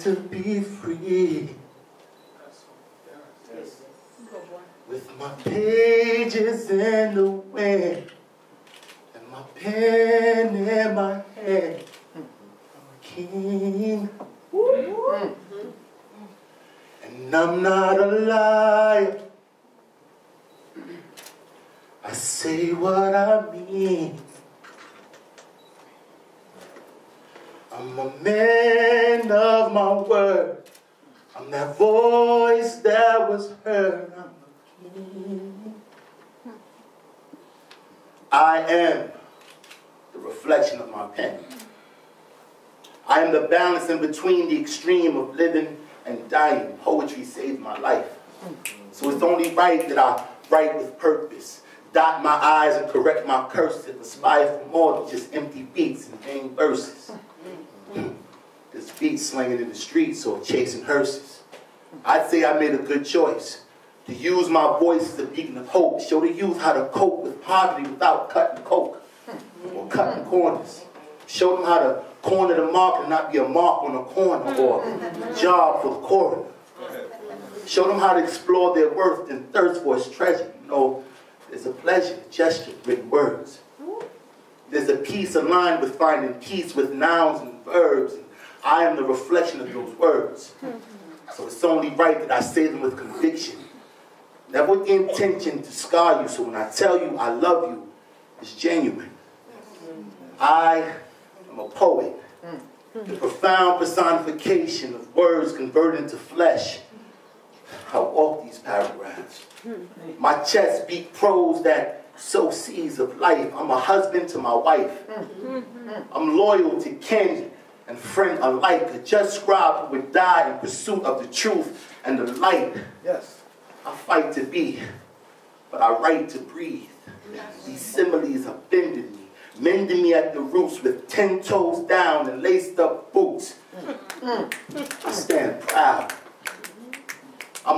to be free. With my pages in the wind and my pen in my hand, I'm a king. And I'm not a liar. I say what I mean. I'm a man of my word. I'm that voice that was heard. I am the reflection of my pen. I am the balance in between the extreme of living and dying. Poetry saved my life. So it's only right that I write with purpose. Dot my I's and correct my cursive. Aspire for more than just empty beats and vain verses. This beat slinging in the streets or chasing hearses. I'd say I made a good choice to use my voice as a beacon of hope, show the youth how to cope with poverty without cutting coke or cutting corners. Show them how to corner the market and not be a mark on a corner or a job for the coroner. Show them how to explore their worth and thirst for its treasure. You know, there's a pleasure, gesture, written words. There's a peace aligned with finding peace with nouns and verbs. And I am the reflection of those words. So it's only right that I say them with conviction. Never with intention to scar you. So when I tell you I love you, it's genuine. I am a poet. The profound personification of words converted into flesh. I walk these paragraphs. My chest beat prose that sow seeds of life. I'm a husband to my wife. I'm loyal to kin and friend alike. A just scribe who would die in pursuit of the truth and the light. Yes. I fight to be, but I write to breathe. These similes offended me, mending me at the roots with ten toes down and laced up boots. Mm. I stand proud.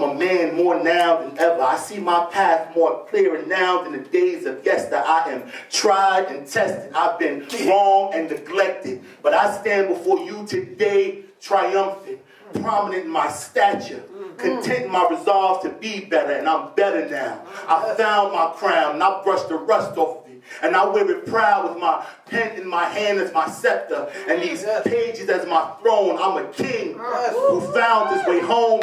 I'm a man more now than ever. I see my path more clearer now than the days of yesterday. I am tried and tested. I've been wrong and neglected. But I stand before you today triumphant, prominent in my stature, content in my resolve to be better, and I'm better now. I found my crown, and I brushed the rust off of it. And I wear it proud with my pen in my hand as my scepter, and these pages as my throne. I'm a king who found his way home.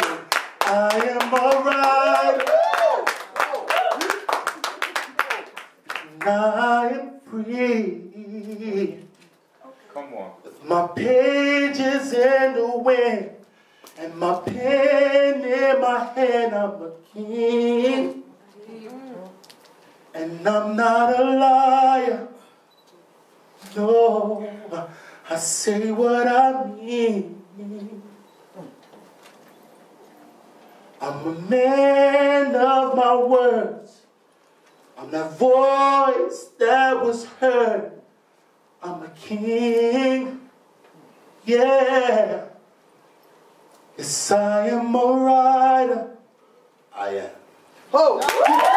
I am alright. I am free. Come on. With my pages in the wind and my pen in my hand, I'm a king. And I'm not a liar. No, I say what I mean. I'm a man of my words. I'm that voice that was heard. I'm a king. Yeah. Yes, I am a writer. I am. Oh!